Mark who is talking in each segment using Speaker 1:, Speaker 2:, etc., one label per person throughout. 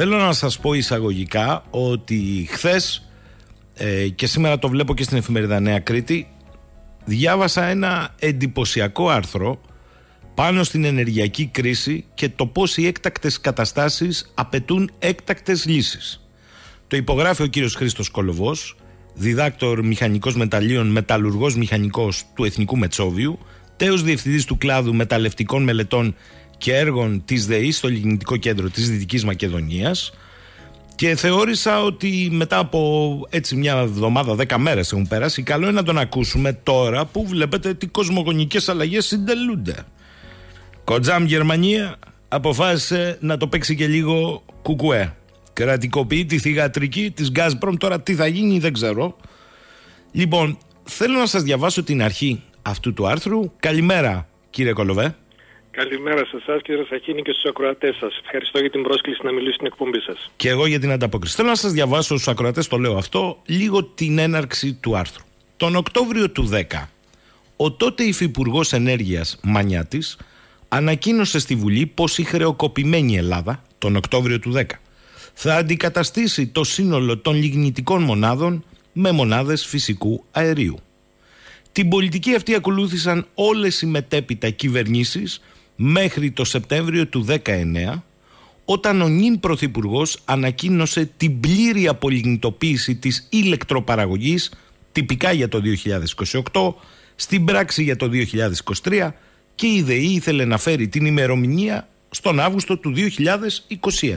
Speaker 1: Θέλω να σας πω εισαγωγικά ότι χθες ε, και σήμερα το βλέπω και στην εφημερίδα Νέα Κρήτη διάβασα ένα εντυπωσιακό άρθρο πάνω στην ενεργειακή κρίση και το πώς οι έκτακτες καταστάσεις απαιτούν έκτακτες λύσεις. Το υπογράφει ο κύριος Χρήστος Κολοβός, διδάκτορ μηχανικός μεταλλίων, μεταλλουργός μηχανικός του Εθνικού Μετσόβιου, τέος διευθυντής του κλάδου μεταλλευτικών μελετών και έργων της ΔΕΗ στο Λιγνητικό Κέντρο της Δυτικής Μακεδονίας και θεώρησα ότι μετά από έτσι μια εβδομάδα, δέκα μέρες έχουν περάσει, καλό είναι να τον ακούσουμε τώρα που βλέπετε τι κοσμογονικές αλλαγές συντελούνται. Κοτζάμ Γερμανία αποφάσισε να το παίξει και λίγο κουκουέ. Κρατικοποιεί τη θηγατρική της Gazprom. Τώρα τι θα γίνει δεν ξέρω. Λοιπόν, θέλω να σας διαβάσω την αρχή αυτού του άρθρου. Καλημέρα κύριε Κολοβέ.
Speaker 2: Καλημέρα σε εσάς κύριε Σαχίνη και στους ακροατές σας. Ευχαριστώ για την πρόσκληση να μιλήσω στην εκπομπή σας.
Speaker 1: Και εγώ για την ανταπόκριση. Θέλω να σας διαβάσω στους ακροατές, το λέω αυτό, λίγο την έναρξη του άρθρου. Τον Οκτώβριο του 10, ο τότε υφυπουργός Ενέργειας Μανιάτης ανακοίνωσε στη Βουλή πως η χρεοκοπημένη Ελλάδα, τον Οκτώβριο του 10, θα αντικαταστήσει το σύνολο των λιγνητικών μονάδων με μονάδες φυσικού αερίου. Την πολιτική αυτή ακολούθησαν όλες οι μετέπειτα κυβερνήσεις μέχρι το Σεπτέμβριο του 19 όταν ο νυν Πρωθυπουργός ανακοίνωσε την πλήρη απολιγνητοποίηση της ηλεκτροπαραγωγής τυπικά για το 2028, στην πράξη για το 2023 και η ΔΕΗ ήθελε να φέρει την ημερομηνία στον Αύγουστο του 2021.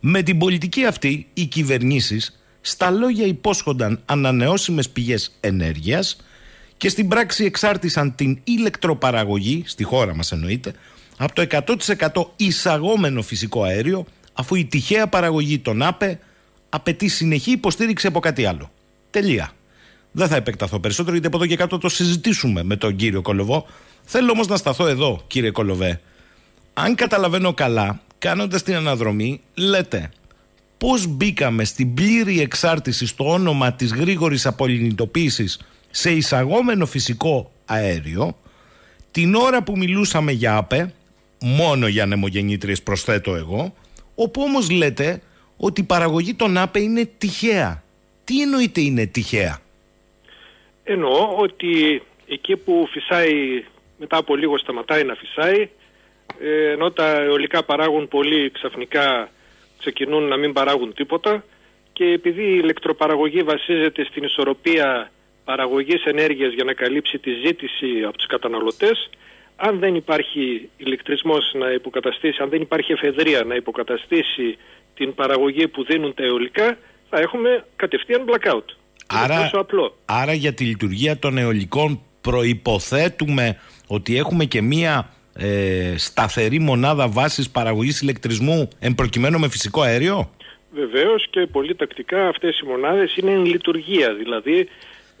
Speaker 1: Με την πολιτική αυτή οι κυβερνήσεις στα λόγια υπόσχονταν ανανεώσιμες πηγές ενέργειας και στην πράξη εξάρτησαν την ηλεκτροπαραγωγή, στη χώρα μας εννοείται, από το 100% εισαγόμενο φυσικό αέριο, αφού η τυχαία παραγωγή των ΑΠΕ απαιτεί συνεχή υποστήριξη από κάτι άλλο. Τελεία. Δεν θα επεκταθώ περισσότερο γιατί από εδώ και κάτω το συζητήσουμε με τον κύριο Κολοβό. Θέλω όμως να σταθώ εδώ, κύριε Κολοβέ. Αν καταλαβαίνω καλά, κάνοντας την αναδρομή, λέτε πώς μπήκαμε στην πλήρη εξάρτηση στο όνομα της γρήγορης απολυνητοποίησης σε εισαγόμενο φυσικό αέριο την ώρα που μιλούσαμε για ΑΠΕ, μόνο για νεμογεννήτριες προσθέτω εγώ, όπου όμως λέτε ότι η παραγωγή των ΑΠΕ είναι τυχαία. Τι εννοείται είναι τυχαία;
Speaker 2: Εννοώ ότι εκεί που φυσάει μετά από λίγο σταματάει να φυσάει, ε, ενώ τα αιωλικά παράγουν πολύ ξαφνικά ξεκινούν να μην παράγουν τίποτα και επειδή η ηλεκτροπαραγωγή βασίζεται στην ισορροπία παραγωγής ενέργειας για να καλύψει τη ζήτηση από τους καταναλωτές αν δεν υπάρχει ηλεκτρισμός να υποκαταστήσει, αν δεν υπάρχει εφεδρεία να υποκαταστήσει την παραγωγή που δίνουν τα αιωλικά θα έχουμε κατευθείαν blackout.
Speaker 1: Άρα, απλό. άρα για τη λειτουργία των αιωλικών προϋποθέτουμε ότι έχουμε και μία ε, σταθερή μονάδα βάσης παραγωγής ηλεκτρισμού εμπροκειμένου με φυσικό αέριο;
Speaker 2: Βεβαίως και πολύ τακτικά αυτές οι μονάδες είναι εν λειτουργία, δηλαδή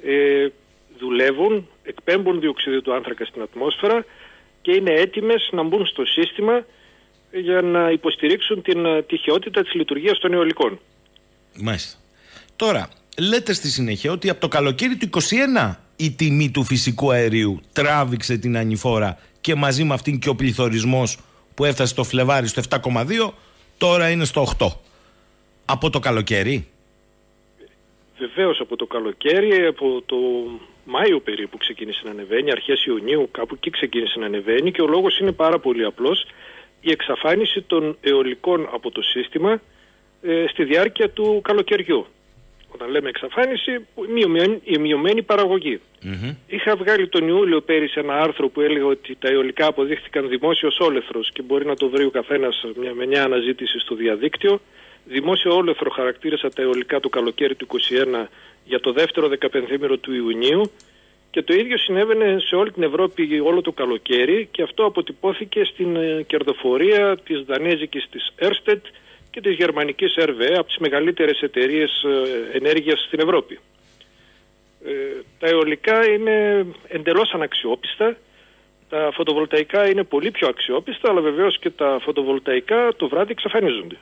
Speaker 2: ε, δουλεύουν, εκπέμπουν διοξείδιο του άνθρακα στην ατμόσφαιρα και είναι έτοιμες να μπουν στο σύστημα για να υποστηρίξουν την ε, τυχαιότητα της λειτουργίας των αιωλικών.
Speaker 1: Μάλιστα. Τώρα, λέτε στη συνέχεια ότι από το καλοκαίρι του 21 η τιμή του φυσικού αερίου τράβηξε την ανηφόρα και μαζί με αυτήν και ο πληθωρισμός που έφτασε το Φλεβάρι στο 7,2 τώρα είναι στο 8. Από το καλοκαίρι;
Speaker 2: Βεβαίως από το καλοκαίρι, από το Μάιο περίπου ξεκίνησε να ανεβαίνει, αρχές Ιουνίου κάπου εκεί ξεκίνησε να ανεβαίνει και ο λόγος είναι πάρα πολύ απλός. Η εξαφάνιση των αιωλικών από το σύστημα ε, στη διάρκεια του καλοκαιριού. Όταν λέμε εξαφάνιση, η μειωμένη Είχα βγάλει τον Ιούλιο πέρυσι ένα άρθρο που έλεγε ότι τα αιωλικά αποδείχθηκαν δημόσιος όλεθρος και μπορεί να το βρει ο καθένας με μια αναζήτηση στο διαδίκτυο. Δημόσιο όλεθρο χαρακτήρισα τα αιωλικά του καλοκαίρι του 2021 για το δεύτερο δεκαπενθήμερο του Ιουνίου και το ίδιο συνέβαινε σε όλη την Ευρώπη όλο το καλοκαίρι και αυτό αποτυπώθηκε στην ε, κερδοφορία της δανέζικης της Erstedt και της γερμανικής RWE από τις μεγαλύτερες εταιρείες ε, ενέργειας στην Ευρώπη. Ε, τα αιωλικά είναι εντελώς αναξιόπιστα, τα φωτοβολταϊκά είναι πολύ πιο αξιόπιστα, αλλά βεβαίως και τα φωτοβολταϊκά το βράδυ εξαφανίζονται.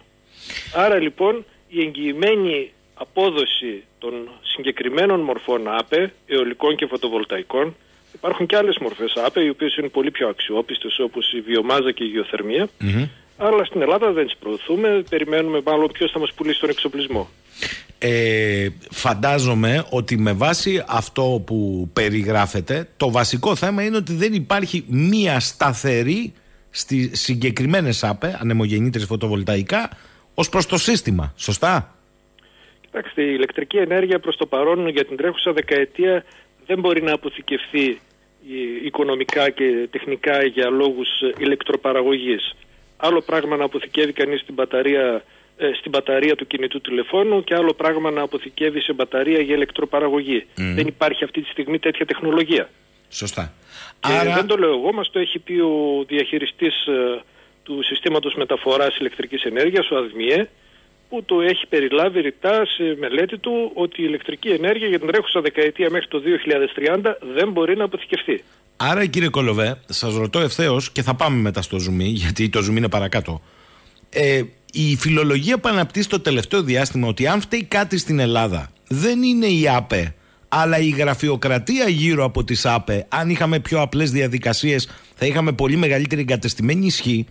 Speaker 2: Άρα λοιπόν η εγγυημένη απόδοση των συγκεκριμένων μορφών ΑΠΕ, αιωλικών και φωτοβολταϊκών, υπάρχουν και άλλες μορφές ΑΠΕ, οι οποίες είναι πολύ πιο αξιόπιστες όπως η βιομάζα και η γεωθερμία, αλλά στην Ελλάδα δεν τις προωθούμε. Περιμένουμε μάλλον ποιος θα μας πουλήσει τον εξοπλισμό.
Speaker 1: Ε, φαντάζομαι ότι με βάση αυτό που περιγράφεται το βασικό θέμα είναι ότι δεν υπάρχει μία σταθερή στις συγκεκριμένες ΑΠΕ, ανεμογεννήτρε φωτοβολταϊκά, ως προς το σύστημα. Σωστά;
Speaker 2: Κοιτάξτε, η ηλεκτρική ενέργεια προς το παρόν για την τρέχουσα δεκαετία δεν μπορεί να αποθηκευθεί οικονομικά και τεχνικά για λόγους ηλεκτροπαραγωγής. Άλλο πράγμα να αποθηκεύει κανείς την μπαταρία, ε, στην μπαταρία του κινητού τηλεφώνου και άλλο πράγμα να αποθηκεύει σε μπαταρία για ηλεκτροπαραγωγή. Δεν υπάρχει αυτή τη στιγμή τέτοια τεχνολογία.
Speaker 1: Σωστά.
Speaker 2: Και Άρα... δεν το λέω εγώ, μας το έχει πει ο διαχειριστής ε, του συστήματος μεταφοράς ηλεκτρικής ενέργειας, ο ΑΔΜΙΕ, που το έχει περιλάβει ρητά σε μελέτη του ότι η ηλεκτρική ενέργεια για την τρέχουσα δεκαετία μέχρι το 2030 δεν μπορεί να αποθηκευτεί.
Speaker 1: Άρα κύριε Κολοβέ, σας ρωτώ ευθέως και θα πάμε μετά στο ζουμί, γιατί το ζουμί είναι παρακάτω. Ε, η φιλολογία που αναπτύσσει το τελευταίο διάστημα ότι αν φταίει κάτι στην Ελλάδα δεν είναι η ΑΠΕ αλλά η γραφειοκρατία γύρω από τις ΑΠΕ, αν είχαμε πιο απλές διαδικασίες, θα είχαμε πολύ μεγαλύτερη εγκατεστημένη ισχύ.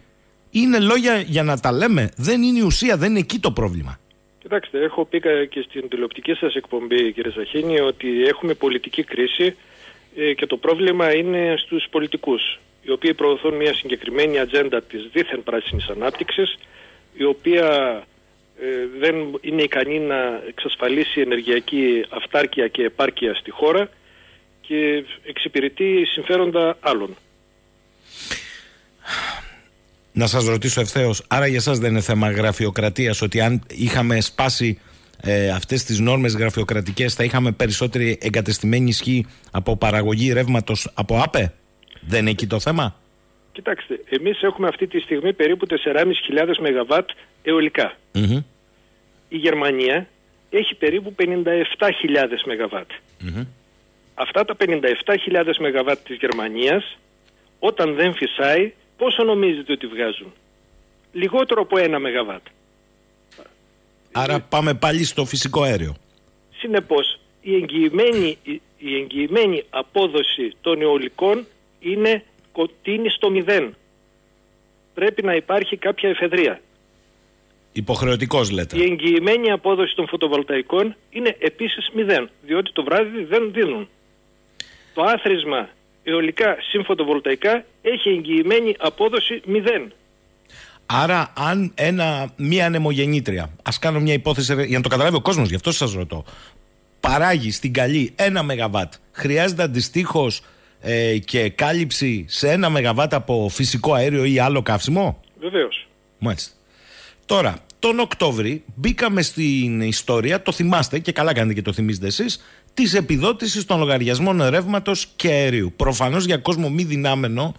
Speaker 1: Είναι λόγια για να τα λέμε. Δεν είναι η ουσία, δεν είναι εκεί το πρόβλημα.
Speaker 2: Κοιτάξτε, έχω πει και στην τηλεοπτική σας εκπομπή, κύριε Ζαχίνη, ότι έχουμε πολιτική κρίση ε, και το πρόβλημα είναι στους πολιτικούς, οι οποίοι προωθούν μια συγκεκριμένη ατζέντα της δίθεν πράσινης ανάπτυξης, η οποία ε, δεν είναι ικανή να εξασφαλίσει ενεργειακή αυτάρκεια και επάρκεια στη χώρα και εξυπηρετεί συμφέροντα άλλων.
Speaker 1: Να σας ρωτήσω ευθέως, άρα για σας δεν είναι θέμα γραφειοκρατίας ότι αν είχαμε σπάσει ε, αυτές τις νόρμες γραφειοκρατικές θα είχαμε περισσότερη εγκατεστημένη ισχύ από παραγωγή ρεύματος από ΑΠΕ; Δεν είναι εκεί το θέμα;
Speaker 2: Κοιτάξτε, εμείς έχουμε αυτή τη στιγμή περίπου 4.500 ΜΒ αιωλικά. Η Γερμανία έχει περίπου 57.000 ΜΒ. Αυτά τα 57.000 ΜΒ της Γερμανίας όταν δεν φυσάει πόσο νομίζετε ότι βγάζουν; Λιγότερο από ένα ΜΒ.
Speaker 1: Άρα πάμε πάλι στο φυσικό αέριο.
Speaker 2: Συνεπώς η εγγυημένη, η εγγυημένη απόδοση των αιωλικών είναι κοτίνη στο μηδέν. Πρέπει να υπάρχει κάποια εφεδρεία.
Speaker 1: Υποχρεωτικός λέτε.
Speaker 2: Η εγγυημένη απόδοση των φωτοβολταϊκών είναι επίσης μηδέν, διότι το βράδυ δεν δίνουν. Το άθροισμα αιωλικά συν φωτοβολταϊκά έχει εγγυημένη απόδοση μηδέν.
Speaker 1: Άρα, αν ένα, μία ανεμογεννήτρια, ας κάνω μια υπόθεση για να το καταλάβει ο κόσμος, γι' αυτό σας ρωτώ, παράγει στην καλή ένα ΜΒ, χρειάζεται αντιστοίχως ε, και κάλυψη σε ένα ΜΒ από φυσικό αέριο ή άλλο καύσιμο;
Speaker 2: Βεβαίως.
Speaker 1: Μάλιστα. Τώρα, τον Οκτώβρη μπήκαμε στην ιστορία, το θυμάστε και καλά κάνετε και το θυμίζετε εσείς, της επιδότησης των λογαριασμών ρεύματος και αερίου. Προφανώς για κόσμο μη δυνάμενο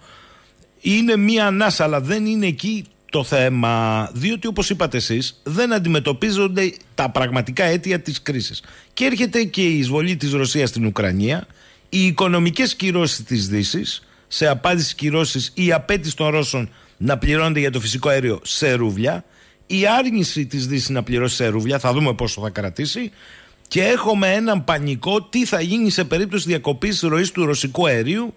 Speaker 1: είναι μία ανάσα, αλλά δεν είναι εκεί το θέμα, διότι όπως είπατε εσείς δεν αντιμετωπίζονται τα πραγματικά αίτια της κρίσης. Και έρχεται και η εισβολή της Ρωσίας στην Ουκρανία, οι οικονομικές κυρώσεις της δύσης, σε απάντηση κυρώσεις η απέτηση των Ρώσων να πληρώνεται για το φυσικό αέριο σε ρούβλια, η άρνηση της Δύσης να πληρώσει σε ρούβλια, θα δούμε πόσο θα κρατήσει και έχουμε έναν πανικό τι θα γίνει σε περίπτωση διακοπής ροής του ρωσικού αερίου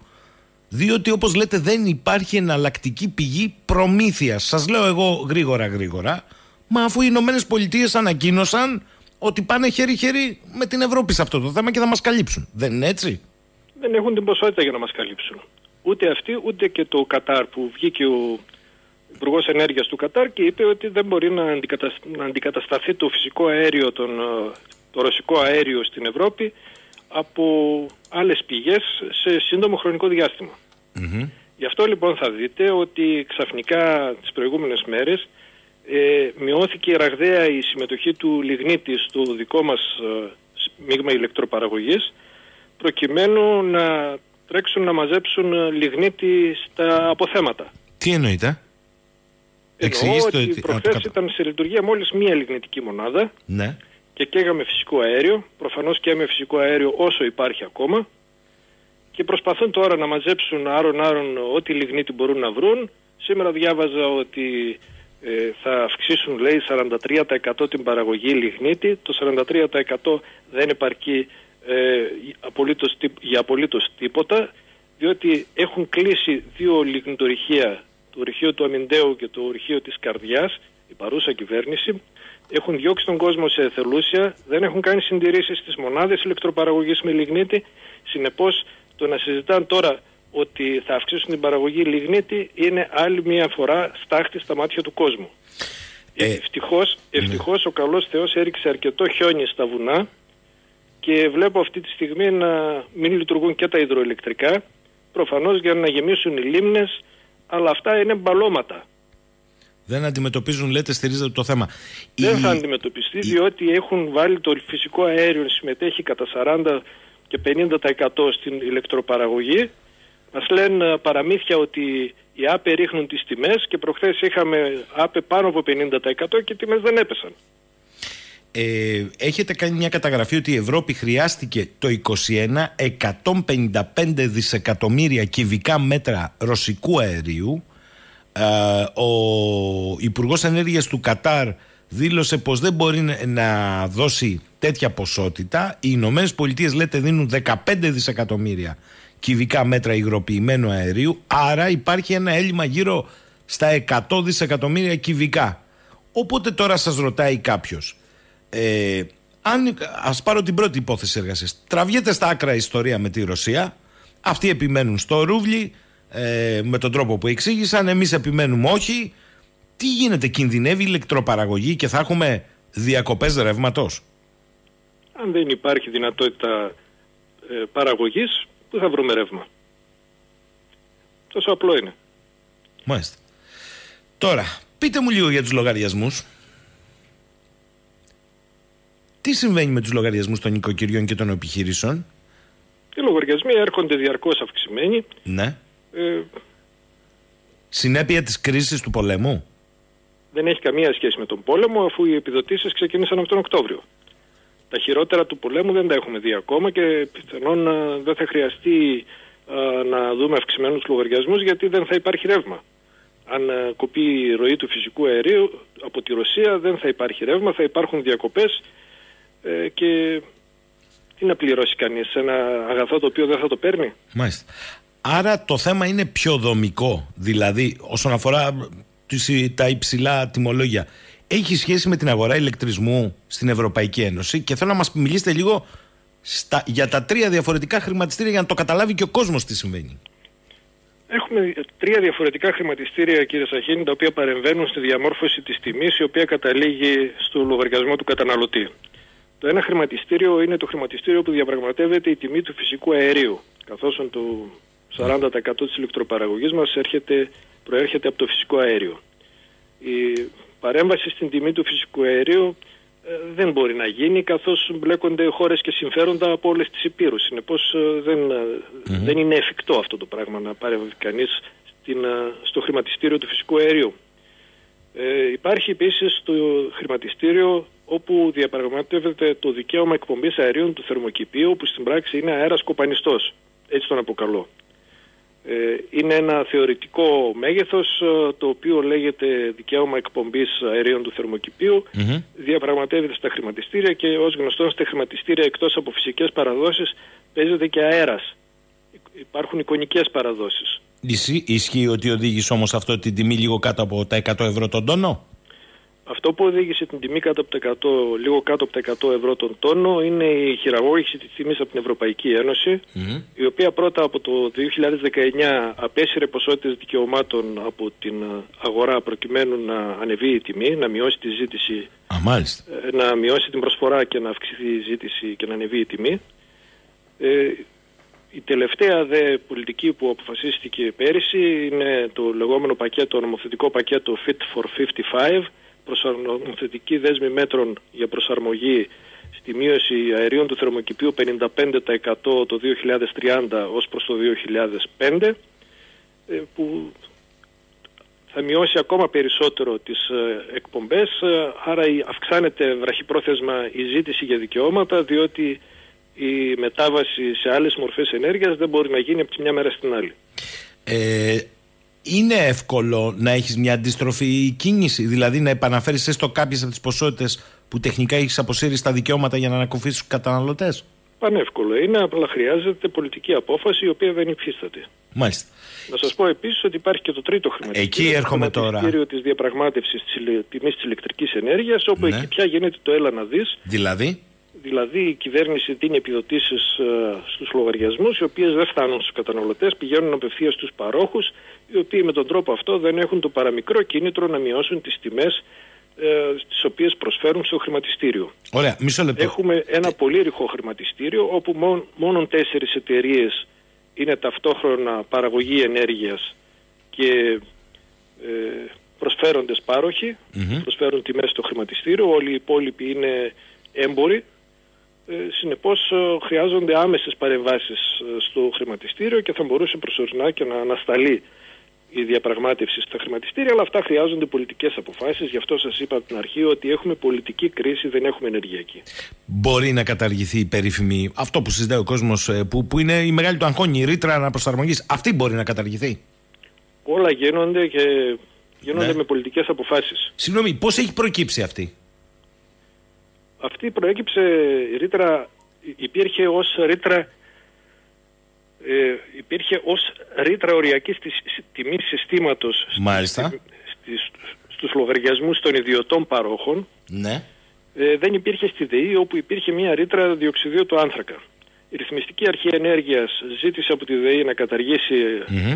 Speaker 1: διότι όπως λέτε δεν υπάρχει εναλλακτική πηγή προμήθειας. Σας λέω εγώ γρήγορα γρήγορα, μα αφού οι Ηνωμένες Πολιτείες ανακοίνωσαν ότι πάνε χέρι-χέρι με την Ευρώπη σε αυτό το θέμα και θα μας καλύψουν. Δεν είναι έτσι;
Speaker 2: Δεν έχουν την ποσότητα για να μας καλύψουν. Ούτε αυτοί ούτε και το Κατάρ που βγήκε ο Υπουργός Ενέργειας του Κατάρ και είπε ότι δεν μπορεί να, αντικατασταθεί το φυσικό αέριο, τον, ε, το ρωσικό αέριο στην Ευρώπη από άλλες πηγές σε σύντομο χρονικό Γι' αυτό λοιπόν θα δείτε ότι ξαφνικά τις προηγούμενες μέρες ε, μειώθηκε ραγδαία η συμμετοχή του λιγνίτη στο δικό μας ε, μείγμα ηλεκτροπαραγωγής προκειμένου να τρέξουν να μαζέψουν ε, λιγνίτη στα αποθέματα.
Speaker 1: Τι εννοείται;
Speaker 2: Εννοώ ότι προχθές ήταν σε λειτουργία μόλις μία λιγνητική μονάδα
Speaker 1: ναι.
Speaker 2: Και καίγαμε φυσικό αέριο, προφανώς και με φυσικό αέριο όσο υπάρχει ακόμα και προσπαθούν τώρα να μαζέψουν άρον-άρον ό,τι λιγνίτη μπορούν να βρουν. Σήμερα διάβαζα ότι ε, θα αυξήσουν λέει 43% την παραγωγή λιγνίτη. Το 43% δεν επαρκεί ε, για απολύτως τίποτα διότι έχουν κλείσει δύο λιγνητορυχεία το ορυχείο του Αμυντέου και το ορυχείο της Καρδιάς, η παρούσα κυβέρνηση, έχουν διώξει τον κόσμο σε εθελούσια, δεν έχουν κάνει συντηρήσεις στις μονάδες ηλεκτροπαραγωγής με λιγνίτη, συνεπώς το να συζητάνε τώρα ότι θα αυξήσουν την παραγωγή λιγνίτη είναι άλλη μια φορά στάχτη στα μάτια του κόσμου. Ε, ευτυχώς, ευτυχώς ο καλός Θεός έριξε αρκετό χιόνι στα βουνά και βλέπω αυτή τη στιγμή να μην λειτουργούν και τα υδροελεκτρικά προφανώς για να γεμίσουν οι λίμνες αλλά αυτά είναι μπαλώματα.
Speaker 1: Δεν αντιμετωπίζουν, λέτε, στηρίζεται το θέμα.
Speaker 2: Δεν θα αντιμετωπιστεί, διότι έχουν βάλει το φυσικό αέριο συμμετέχει κατά 40 και 50% στην ηλεκτροπαραγωγή. Μας λένε παραμύθια ότι οι ΑΠΕ ρίχνουν τις τιμές και προχθές είχαμε ΑΠΕ πάνω από 50% και οι τιμές δεν έπεσαν.
Speaker 1: Ε, έχετε κάνει μια καταγραφή ότι η Ευρώπη χρειάστηκε το 21 155 δισεκατομμύρια κυβικά μέτρα ρωσικού αερίου ε, ο Υπουργός Ενέργειας του Κατάρ δήλωσε πως δεν μπορεί να δώσει τέτοια ποσότητα. Οι Ηνωμένες Πολιτείες λέτε δίνουν 15 δισεκατομμύρια κυβικά μέτρα υγροποιημένου αερίου. Άρα υπάρχει ένα έλλειμμα γύρω στα 100 δισεκατομμύρια κυβικά. Οπότε τώρα σας ρωτάει κάποιος ε, αν, ας πάρω την πρώτη υπόθεση εργασίας. Τραβιέται στα άκρα ιστορία με τη Ρωσία. Αυτοί επιμένουν στο ρούβλι ε, με τον τρόπο που εξήγησαν εμείς επιμένουμε όχι τι γίνεται κινδυνεύει η ηλεκτροπαραγωγή και θα έχουμε διακοπές ρεύματος;
Speaker 2: αν δεν υπάρχει δυνατότητα ε, παραγωγής πού θα βρούμε ρεύμα; Τόσο απλό είναι
Speaker 1: Μάλιστα τώρα πείτε μου λίγο για τους λογαριασμούς τι συμβαίνει με τους λογαριασμούς των οικοκυριών και των επιχειρήσεων;
Speaker 2: Οι λογαριασμοί έρχονται διαρκώς αυξημένοι.
Speaker 1: Ναι. Ε, Συνέπεια της κρίσης του πολέμου;
Speaker 2: Δεν έχει καμία σχέση με τον πόλεμο αφού οι επιδοτήσεις ξεκίνησαν από τον Οκτώβριο. Τα χειρότερα του πολέμου δεν τα έχουμε δει ακόμα και πιθανόν ε, δεν θα χρειαστεί ε, να δούμε αυξημένους λογαριασμούς γιατί δεν θα υπάρχει ρεύμα. Αν κοπεί η ροή του φυσικού αερίου από τη Ρωσία δεν θα υπάρχει ρεύμα, θα υπάρχουν διακοπές ε, και τι να πληρώσει κανείς ένα αγαθό το οποίο δεν θα το παίρνει;
Speaker 1: Μάλιστα. Άρα το θέμα είναι πιο δομικό, δηλαδή όσον αφορά τα υψηλά τιμολόγια. Έχει σχέση με την αγορά ηλεκτρισμού στην Ευρωπαϊκή Ένωση και θέλω να μας μιλήσετε λίγο στα, για τα τρία διαφορετικά χρηματιστήρια για να το καταλάβει και ο κόσμος τι συμβαίνει.
Speaker 2: Έχουμε τρία διαφορετικά χρηματιστήρια, κύριε Σαχίνη, τα οποία παρεμβαίνουν στη διαμόρφωση της τιμής, η οποία καταλήγει στο λογαριασμό του καταναλωτή. Το ένα χρηματιστήριο είναι το χρηματιστήριο που διαπραγματεύεται η τιμή του φυσικού αερίου, καθώς το 40% της ηλεκτροπαραγωγής μας έρχεται, προέρχεται από το φυσικό αέριο. Η παρέμβαση στην τιμή του φυσικού αερίου ε, δεν μπορεί να γίνει καθώς μπλέκονται χώρες και συμφέροντα από όλες τις υπήρους. Συνεπώς ε, δεν, ε, δεν είναι εφικτό αυτό το πράγμα να παρέμβει κανείς στην, στο χρηματιστήριο του φυσικού αερίου. Ε, υπάρχει επίσης το χρηματιστήριο όπου διαπραγματεύεται το δικαίωμα εκπομπής αερίων του θερμοκηπίου που στην πράξη είναι αέρας κοπανιστός. Έτσι τον αποκαλώ. Ε, είναι ένα θεωρητικό μέγεθος ε, το οποίο λέγεται δικαίωμα εκπομπής αερίων του θερμοκηπίου mm-hmm. διαπραγματεύεται στα χρηματιστήρια και ως γνωστό στα χρηματιστήρια εκτός από φυσικές παραδόσεις παίζεται και αέρας. Υπάρχουν εικονικές παραδόσεις.
Speaker 1: Ισχύει ότι οδήγησε όμως αυτό την τιμή λίγο κάτω από τα 100 ευρώ τον τόνο;
Speaker 2: Αυτό που οδήγησε την τιμή κάτω από τα 100, λίγο κάτω από τα 100 ευρώ τον τόνο είναι η χειραγώγηση της τιμής από την Ευρωπαϊκή Ένωση η οποία πρώτα από το 2019 απέσυρε ποσότητες δικαιωμάτων από την αγορά προκειμένου να ανεβεί η τιμή, να μειώσει τη ζήτηση,
Speaker 1: Α,
Speaker 2: ε, να μειώσει την προσφορά και να αυξηθεί η ζήτηση και να ανεβεί η τιμή. Ε, η τελευταία δε πολιτική που αποφασίστηκε πέρυσι είναι το λεγόμενο πακέτο, νομοθετικό πακέτο Fit for 55 προσαρμοθετική δέσμη μέτρων για προσαρμογή στη μείωση αερίων του θερμοκηπίου 55% το 2030 ως προς το 2005 ε, που θα μειώσει ακόμα περισσότερο τις ε, εκπομπές ε, άρα αυξάνεται βραχυπρόθεσμα η ζήτηση για δικαιώματα διότι η μετάβαση σε άλλες μορφές ενέργειας δεν μπορεί να γίνει από τη μια μέρα στην άλλη.
Speaker 1: Ε, είναι εύκολο να έχεις μια αντιστροφή κίνηση, δηλαδή να επαναφέρεις έστω κάποιες από τις ποσότητες που τεχνικά έχεις αποσύρει στα δικαιώματα για να ανακουφίσεις τους καταναλωτές;
Speaker 2: Πανεύκολο είναι, απλά χρειάζεται πολιτική απόφαση η οποία δεν υφίσταται.
Speaker 1: Μάλιστα.
Speaker 2: Να σας πω επίσης ότι υπάρχει και το τρίτο χρηματιστήριο.
Speaker 1: Εκεί έρχομαι τώρα. Το
Speaker 2: χρηματιστήριο της διαπραγμάτευσης της τιμής της ηλεκτρικής ενέργειας, όπου ναι. εκεί πια γίνεται το έλα να δεις.
Speaker 1: Δηλαδή;
Speaker 2: Δηλαδή η κυβέρνηση δίνει επιδοτήσεις uh, στους λογαριασμούς, οι οποίες δεν φτάνουν στους καταναλωτές, πηγαίνουν απευθείας στους παρόχους, οι οποίοι με τον τρόπο αυτό δεν έχουν το παραμικρό κίνητρο να μειώσουν τις τιμές ε, τις οποίες προσφέρουν στο χρηματιστήριο.
Speaker 1: Ωραία, μισό λεπτό.
Speaker 2: Έχουμε ένα πολύ ρηχό χρηματιστήριο όπου μόνο, μόνο τέσσερις εταιρείες είναι ταυτόχρονα παραγωγή ενέργειας και ε, προσφέροντες προσφέρουν τιμές στο χρηματιστήριο, όλοι οι υπόλοιποι είναι έμποροι, ε, συνεπώς ε, χρειάζονται άμεσες παρεμβάσεις ε, στο χρηματιστήριο και θα μπορούσε προσωρινά και να ανασταλεί η διαπραγμάτευση στα χρηματιστήρια, αλλά αυτά χρειάζονται πολιτικές αποφάσεις. Γι' αυτό σας είπα από την αρχή ότι έχουμε πολιτική κρίση, δεν έχουμε ενεργειακή.
Speaker 1: Μπορεί να καταργηθεί η περίφημη, αυτό που συζητάει ο κόσμος, ε, που, που είναι η μεγάλη του αγχώνη, η ρήτρα αναπροσαρμογής. Αυτή μπορεί να καταργηθεί.
Speaker 2: Όλα γίνονται και γίνονται ναι. με πολιτικές αποφάσεις.
Speaker 1: Συγγνώμη, πώς έχει προκύψει αυτή;
Speaker 2: Αυτή προέκυψε η ρήτρα, υπήρχε ως ρήτρα ε, υπήρχε ως ρήτρα οριακής της τιμής συστήματος
Speaker 1: Μάλιστα.
Speaker 2: Στις, στους λογαριασμούς των ιδιωτών παρόχων
Speaker 1: ναι.
Speaker 2: ε, δεν υπήρχε στη ΔΕΗ όπου υπήρχε μια ρήτρα διοξιδίου του άνθρακα. Η Ρυθμιστική Αρχή Ενέργειας ζήτησε από τη ΔΕΗ να καταργησει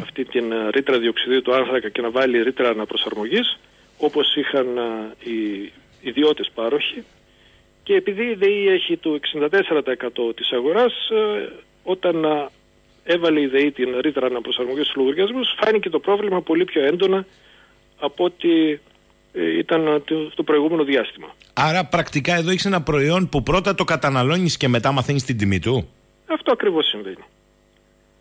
Speaker 2: αυτή την ε, ρήτρα διοξιδίου του άνθρακα και να βάλει ρήτρα αναπροσαρμογής όπως είχαν ε, οι ιδιώτες πάροχοι και επειδή η ΔΕΗ έχει το 64% της αγοράς ε, όταν έβαλε η ΔΕΗ την ρήτρα αναπροσαρμογής στους λογαριασμούς, φάνηκε το πρόβλημα πολύ πιο έντονα από ό,τι ε, ήταν το προηγούμενο διάστημα.
Speaker 1: Άρα πρακτικά εδώ έχεις ένα προϊόν που πρώτα το καταναλώνεις και μετά μαθαίνεις την τιμή του;
Speaker 2: Αυτό ακριβώς συμβαίνει.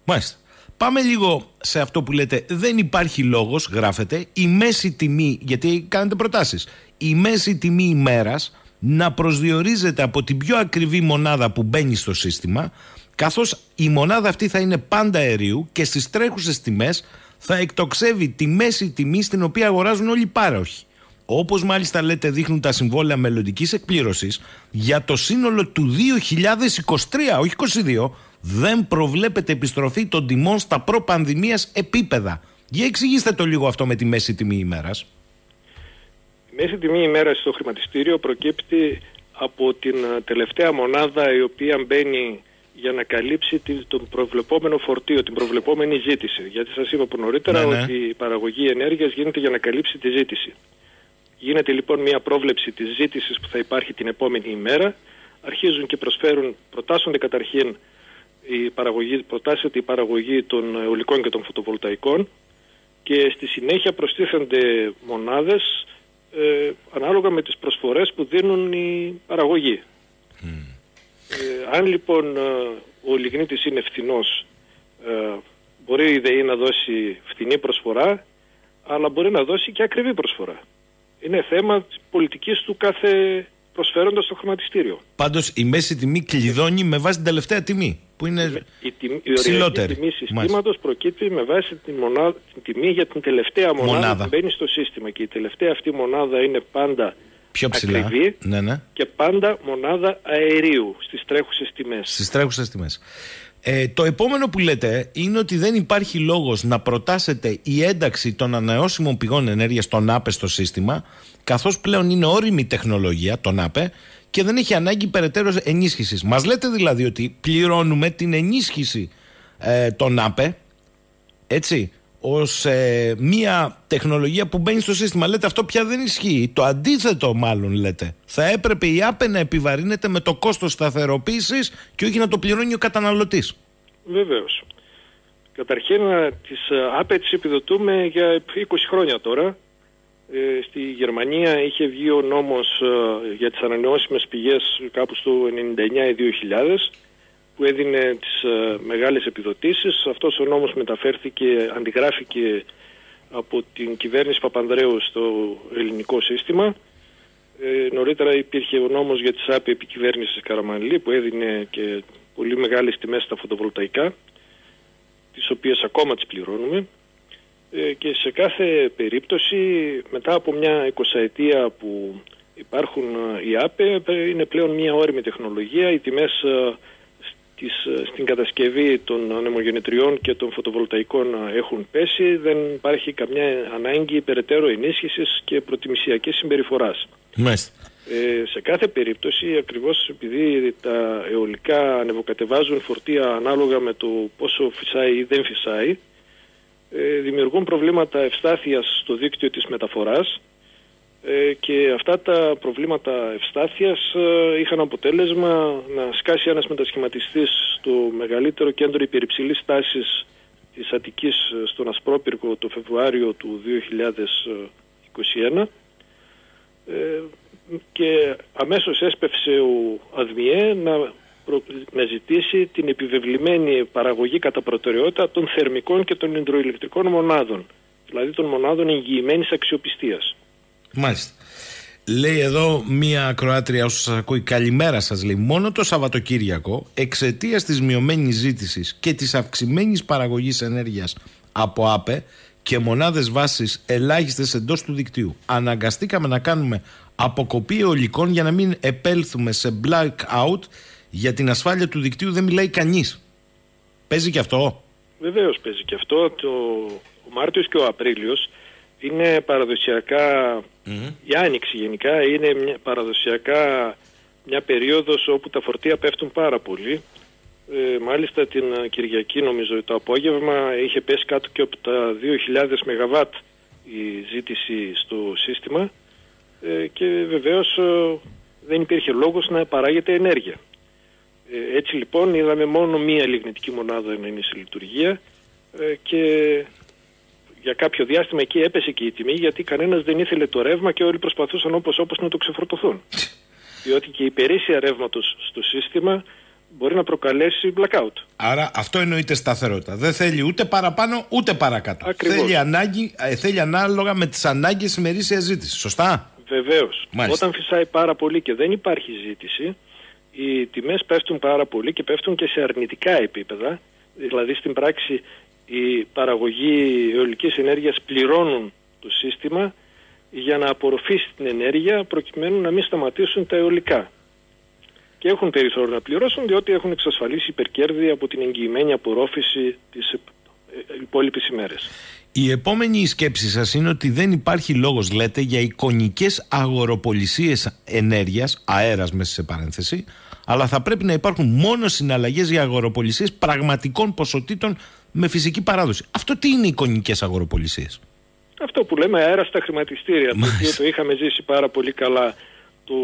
Speaker 1: Μάλιστα. Πάμε λίγο σε αυτό που λέτε. Δεν υπάρχει λόγος, γράφετε, η μέση τιμή, γιατί κάνετε προτάσεις. Η μέση τιμή ημέρας να προσδιορίζεται από την πιο ακριβή μονάδα που μπαίνει στο σύστημα καθώς η μονάδα αυτή θα είναι πάντα αερίου και στις τρέχουσες τιμές θα εκτοξεύει τη μέση τιμή στην οποία αγοράζουν όλοι οι πάροχοι. Όπως μάλιστα λέτε δείχνουν τα συμβόλαια μελλοντικής εκπλήρωσης, για το σύνολο του 2023, όχι 2022, δεν προβλέπεται επιστροφή των τιμών στα προ-πανδημίας επίπεδα. Για εξηγήστε το λίγο αυτό με τη μέση τιμή ημέρας.
Speaker 2: Η μέση τιμή ημέρας στο χρηματιστήριο προκύπτει από την τελευταία μονάδα η οποία μπαίνει για να καλύψει τον προβλεπόμενο φορτίο, την προβλεπόμενη ζήτηση. Γιατί σας είπα από νωρίτερα ναι, ναι. ότι η παραγωγή ενέργειας γίνεται για να καλύψει τη ζήτηση. Γίνεται λοιπόν μια πρόβλεψη της ζήτησης που θα υπάρχει την επόμενη ημέρα. Αρχίζουν και προσφέρουν, προτάσσονται καταρχήν η παραγωγή, προτάσσεται η παραγωγή των αιωλικών και των φωτοβολταϊκών και στη συνέχεια προστίθενται μονάδες ε, ανάλογα με τις προσφορές που δίνουν οι παραγωγοί. Ε, αν λοιπόν ε, ο λιγνίτης είναι φθηνός, ε, μπορεί η ΔΕΗ να δώσει φθηνή προσφορά, αλλά μπορεί να δώσει και ακριβή προσφορά. Είναι θέμα της πολιτικής του κάθε προσφέροντα στο χρηματιστήριο.
Speaker 1: Πάντως η μέση τιμή κλειδώνει με βάση την τελευταία τιμή, που είναι η, τιμή, η ψηλότερη.
Speaker 2: Η τιμή συστήματος προκύπτει με βάση την, μονάδα, την τιμή για την τελευταία μονάδα, μονάδα, που μπαίνει στο σύστημα. Και η τελευταία αυτή μονάδα είναι πάντα
Speaker 1: πιο ψηλά.
Speaker 2: Ακριβή
Speaker 1: ναι, ναι.
Speaker 2: και πάντα μονάδα αερίου στις τρέχουσες τιμές.
Speaker 1: Στις τρέχουσες τιμές. Ε, το επόμενο που λέτε είναι ότι δεν υπάρχει λόγος να προτάσετε η ένταξη των ανανεώσιμων πηγών ενέργειας στον ΑΠΕ στο σύστημα καθώς πλέον είναι όριμη τεχνολογία τον ΑΠΕ και δεν έχει ανάγκη περαιτέρω ενίσχυσης. Μας λέτε δηλαδή ότι πληρώνουμε την ενίσχυση ε, των ΑΠΕ έτσι; Ως ε, μια τεχνολογία που μπαίνει στο σύστημα. Λέτε αυτό πια δεν ισχύει. Το αντίθετο μάλλον λέτε. Θα έπρεπε η ΑΠΕ να επιβαρύνεται με το κόστος σταθεροποίησης και όχι να το πληρώνει ο καταναλωτής.
Speaker 2: Βεβαίως. Καταρχήν ε, τις ε, ΑΠΕ τις επιδοτούμε για 20 χρόνια τώρα. Ε, στη Γερμανία είχε βγει ο νόμος για τις ανανεώσιμες πηγές κάπου στο 99 2000 που έδινε τις ε, μεγάλες επιδοτήσεις. Αυτός ο νόμος μεταφέρθηκε, αντιγράφηκε από την κυβέρνηση Παπανδρέου στο ελληνικό σύστημα. Ε, νωρίτερα υπήρχε ο νόμος για τις άπη επικυβέρνησης Καραμανλή που έδινε και πολύ μεγάλες τιμές στα φωτοβολταϊκά τις οποίες ακόμα τις πληρώνουμε ε, και σε κάθε περίπτωση μετά από μια εικοσαετία που υπάρχουν ε, οι ΑΠΕ είναι πλέον μια όρημη τεχνολογία οι τιμές της, ε, στην κατασκευή των ανεμογεννητριών και των φωτοβολταϊκών έχουν πέσει, δεν υπάρχει καμιά ανάγκη περαιτέρω ενίσχυσης και προτιμησιακής συμπεριφοράς. Ε, σε κάθε περίπτωση, ακριβώς επειδή τα αιωλικά ανεβοκατεβάζουν φορτία ανάλογα με το πόσο φυσάει ή δεν φυσάει, ε, δημιουργούν προβλήματα ευστάθειας στο δίκτυο της μεταφοράς. ε, και αυτά τα προβλήματα ευστάθειας ε, είχαν αποτέλεσμα να σκάσει ένας μετασχηματιστής στο μεγαλύτερο κέντρο υπερυψηλής τάσης της Αττικής στον Ασπρόπυργο το Φεβρουάριο του 2021 και αμέσως έσπευσε ο ΑΔΜΙΕ να, να ζητήσει την επιβεβλημένη παραγωγή κατά προτεραιότητα των θερμικών και των υδροηλεκτρικών μονάδων, δηλαδή των μονάδων εγγυημένης αξιοπιστίας.
Speaker 1: Μάλιστα. Λέει εδώ μία ακροάτρια όσο σας ακούει καλημέρα σας λέει μόνο το Σαββατοκύριακο εξαιτίας της μειωμένης ζήτησης και της αυξημένης παραγωγής ενέργειας από ΑΠΕ και μονάδες βάσης ελάχιστες εντός του δικτύου αναγκαστήκαμε να κάνουμε αποκοπή αιωλικών για να μην επέλθουμε σε blackout για την ασφάλεια του δικτύου δεν μιλάει κανείς. Παίζει και αυτό;
Speaker 2: Βεβαίως παίζει και αυτό. Το, ο Μάρτιος και ο Απρίλιος είναι παραδοσιακά, η Άνοιξη γενικά είναι μια, παραδοσιακά μια περίοδος όπου τα φορτία πέφτουν πάρα πολύ. Ε, μάλιστα την Κυριακή νομίζω το απόγευμα είχε πέσει κάτω και από τα 2.000 ΜΒ η ζήτηση στο σύστημα ε, και βεβαίως ε, δεν υπήρχε λόγος να παράγεται ενέργεια. Ε, έτσι λοιπόν είδαμε μόνο μία λιγνητική μονάδα να είναι σε λειτουργία και για κάποιο διάστημα εκεί έπεσε και η τιμή γιατί κανένας δεν ήθελε το ρεύμα και όλοι προσπαθούσαν όπως όπως να το ξεφορτωθούν. Διότι και η υπερήσια ρεύματος στο σύστημα μπορεί να προκαλέσει blackout.
Speaker 1: Άρα αυτό εννοείται σταθερότητα. Δεν θέλει ούτε παραπάνω ούτε παρακάτω. Θέλει, ανάγκη, θέλει ανάλογα με τις ανάγκες ημερήσια ζήτησης. Σωστά;
Speaker 2: Βεβαίως. Όταν φυσάει πάρα πολύ και δεν υπάρχει ζήτηση, οι τιμές πέφτουν πάρα πολύ και πέφτουν και σε αρνητικά επίπεδα. Δηλαδή στην πράξη οι παραγωγοί αιωλικής ενέργειας πληρώνουν το σύστημα για να απορροφήσει την ενέργεια προκειμένου να μην σταματήσουν τα αιωλικά. Και έχουν περιθώριο να πληρώσουν διότι έχουν εξασφαλίσει υπερκέρδη από την εγγυημένη απορρόφηση τις υπόλοιπε ημέρες.
Speaker 1: Η επόμενη σκέψη σας είναι ότι δεν υπάρχει λόγος, λέτε, για εικονικές αγοροπολισίες ενέργειας, αέρας μέσα σε παρένθεση, αλλά θα πρέπει να υπάρχουν μόνο συναλλαγές για αγοροπολισίες πραγματικών ποσοτήτων με φυσική παράδοση. Αυτό τι είναι εικονικές αγοροπολισίες;
Speaker 2: Αυτό που λέμε αέρας στα χρηματιστήρια, το οποίο το είχαμε ζήσει πάρα πολύ καλά το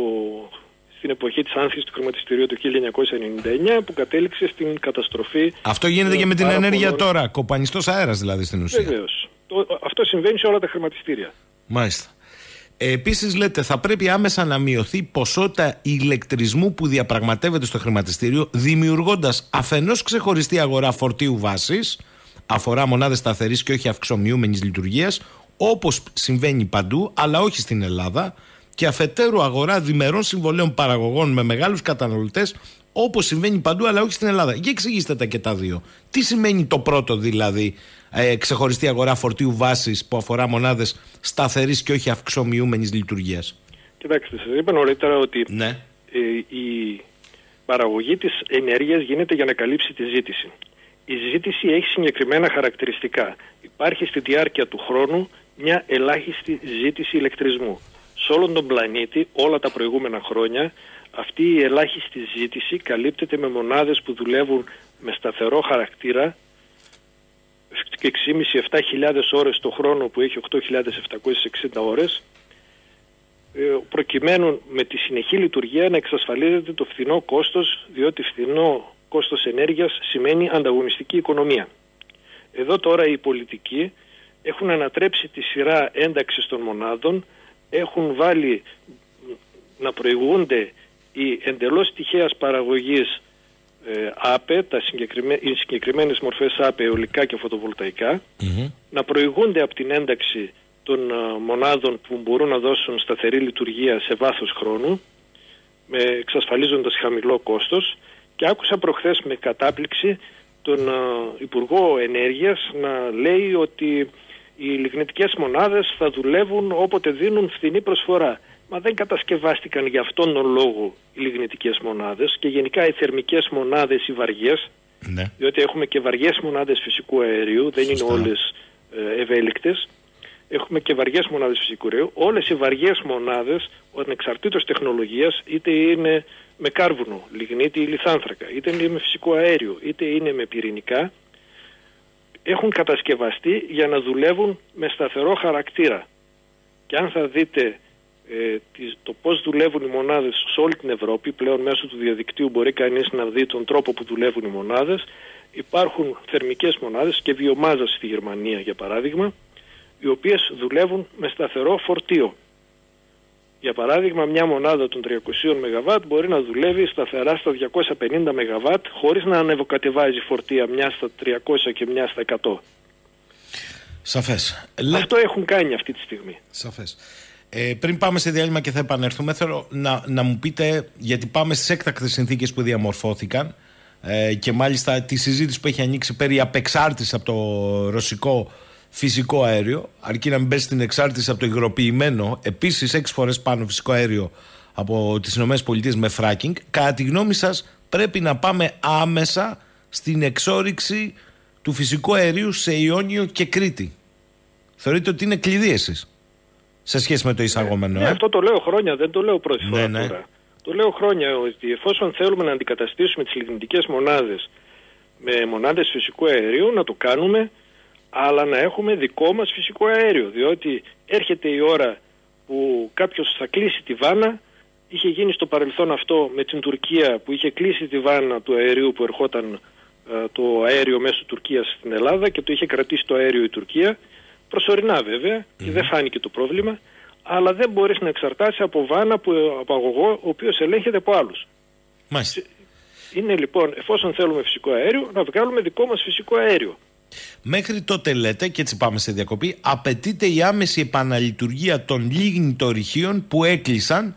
Speaker 2: στην εποχή της άνθησης του χρηματιστηρίου του 1999 που κατέληξε στην καταστροφή.
Speaker 1: Αυτό γίνεται και με την ενέργεια τώρα, κοπανιστός αέρας δηλαδή στην ουσία.
Speaker 2: Βεβαίως. Αυτό συμβαίνει σε όλα τα χρηματιστήρια.
Speaker 1: Μάλιστα. Ε, Επίσης, λέτε, θα πρέπει άμεσα να μειωθεί η ποσότητα ηλεκτρισμού που διαπραγματεύεται στο χρηματιστήριο, δημιουργώντας αφενός ξεχωριστή αγορά φορτίου βάσης, αφορά μονάδες σταθερής και όχι αυξομοιούμενης λειτουργίας, όπως συμβαίνει παντού, αλλά όχι στην Ελλάδα, και αφετέρου αγορά διμερών συμβολέων παραγωγών με μεγάλους καταναλωτές, όπως συμβαίνει παντού, αλλά όχι στην Ελλάδα. Για εξηγήστε τα και τα δύο. Τι σημαίνει το πρώτο δηλαδή, ε, ξεχωριστή αγορά φορτίου βάσης που αφορά μονάδες σταθερής και όχι αυξομοιούμενης λειτουργίας;
Speaker 2: Κοιτάξτε, σας είπα νωρίτερα ότι
Speaker 1: ναι.
Speaker 2: ε, η παραγωγή της ενέργειας γίνεται για να καλύψει τη ζήτηση. Η ζήτηση έχει συγκεκριμένα χαρακτηριστικά. Υπάρχει στη διάρκεια του χρόνου μια ελάχιστη ζήτηση ηλεκτρισμού σε όλον τον πλανήτη όλα τα προηγούμενα χρόνια αυτή η ελάχιστη ζήτηση καλύπτεται με μονάδες που δουλεύουν με σταθερό χαρακτήρα 6.500-7.000 ώρες το χρόνο που έχει 8.760 ώρες ε, προκειμένου με τη συνεχή λειτουργία να εξασφαλίζεται το φθηνό κόστος διότι φθηνό κόστος ενέργειας σημαίνει ανταγωνιστική οικονομία. Εδώ τώρα οι πολιτικοί έχουν ανατρέψει τη σειρά ένταξης των μονάδων έχουν βάλει να προηγούνται οι εντελώς τυχαίας παραγωγής ε, ΑΠΕ, τα συγκεκριμέ, οι συγκεκριμένες μορφές ΑΠΕ, αιωλικά και φωτοβολταικα να προηγούνται από την ένταξη των ε, μονάδων που μπορούν να δώσουν σταθερή λειτουργία σε βάθος χρόνου, με, εξασφαλίζοντας χαμηλό κόστος και άκουσα προχθές με κατάπληξη τον ε, Υπουργό Ενέργειας να λέει ότι οι λιγνητικές μονάδες θα δουλεύουν όποτε δίνουν φθηνή προσφορά. Μα δεν κατασκευάστηκαν για αυτόν τον λόγο οι λιγνητικές μονάδες και γενικά οι θερμικές μονάδες οι βαριές,
Speaker 1: Ναι.
Speaker 2: διότι έχουμε και βαριές μονάδες φυσικού αερίου, δεν
Speaker 1: Σωστά.
Speaker 2: είναι όλες ε, ευέλικτες. Έχουμε και βαριές μονάδες φυσικού αερίου. Όλες οι βαριές μονάδες, ανεξαρτήτως τεχνολογίας, είτε είναι με κάρβουνο, λιγνίτη ή λιθάνθρακα, είτε είναι με φυσικό αέριο, είτε είναι με πυρηνικά, έχουν κατασκευαστεί για να δουλεύουν με σταθερό χαρακτήρα. Και αν θα δείτε ε, τις- το πώς δουλεύουν οι μονάδες σε όλη την Ευρώπη, πλέον μέσω του διαδικτύου μπορεί κανείς να δει τον τρόπο που δουλεύουν οι μονάδες, υπάρχουν θερμικές μονάδες και βιομάζας στη Γερμανία για παράδειγμα, οι οποίες δουλεύουν με σταθερό φορτίο. Για παράδειγμα, μια μονάδα των 300 ΜΒ μπορεί να δουλεύει σταθερά στα 250 ΜΒ χωρίς να ανεβοκατεβάζει φορτία μια στα 300 και μια στα 100.
Speaker 1: Σαφές. Λέ-
Speaker 2: Αυτό έχουν κάνει αυτή τη στιγμή.
Speaker 1: Σαφές. Ε, πριν πάμε σε διάλειμμα και θα επανέλθουμε, θέλω να, να μου πείτε, γιατί πάμε στις έκτακτες συνθήκες που διαμορφώθηκαν ε, και μάλιστα τη συζήτηση που έχει ανοίξει περί απεξάρτησης από το ρωσικό φυσικό αέριο, αρκεί να μην πέσει στην εξάρτηση από το υγροποιημένο, επίσης έξι φορές πάνω φυσικό αέριο από τις ΗΠΑ με φράκινγκ. Κατά τη γνώμη σας, πρέπει να πάμε άμεσα στην εξόριξη του φυσικού αερίου σε Ιόνιο και Κρήτη. Θεωρείτε ότι είναι κλειδί εσείς; Σε σχέση με το εισαγόμενο.
Speaker 2: Ναι,
Speaker 1: ε;
Speaker 2: αυτό το λέω χρόνια, δεν το λέω πρώτη
Speaker 1: Ναι,
Speaker 2: φορά
Speaker 1: ναι.
Speaker 2: τώρα. Το λέω χρόνια ότι εφόσον θέλουμε να αντικαταστήσουμε τις λιγνητικές μονάδες με μονάδες φυσικού αερίου, να το κάνουμε, αλλά να έχουμε δικό μας φυσικό αέριο. Διότι έρχεται η ώρα που κάποιος θα κλείσει τη βάνα, είχε γίνει στο παρελθόν αυτό με την Τουρκία που είχε κλείσει τη βάνα του αερίου που ερχόταν ε, το αέριο μέσω Τουρκίας στην Ελλάδα και το είχε κρατήσει το αέριο η Τουρκία, προσωρινά βέβαια, και δεν φάνηκε το πρόβλημα, αλλά δεν μπορείς να εξαρτάσαι από βάνα, που, από αγωγό, ο οποίος ελέγχεται από άλλους.
Speaker 1: Μάλιστα.
Speaker 2: Είναι λοιπόν, εφόσον θέλουμε φυσικό αέριο, να βγάλουμε δικό μας φυσικό αέριο.
Speaker 1: Μέχρι τότε λέτε, και έτσι πάμε σε διακοπή, απαιτείται η άμεση επαναλειτουργία των λιγνητορυχείων που έκλεισαν,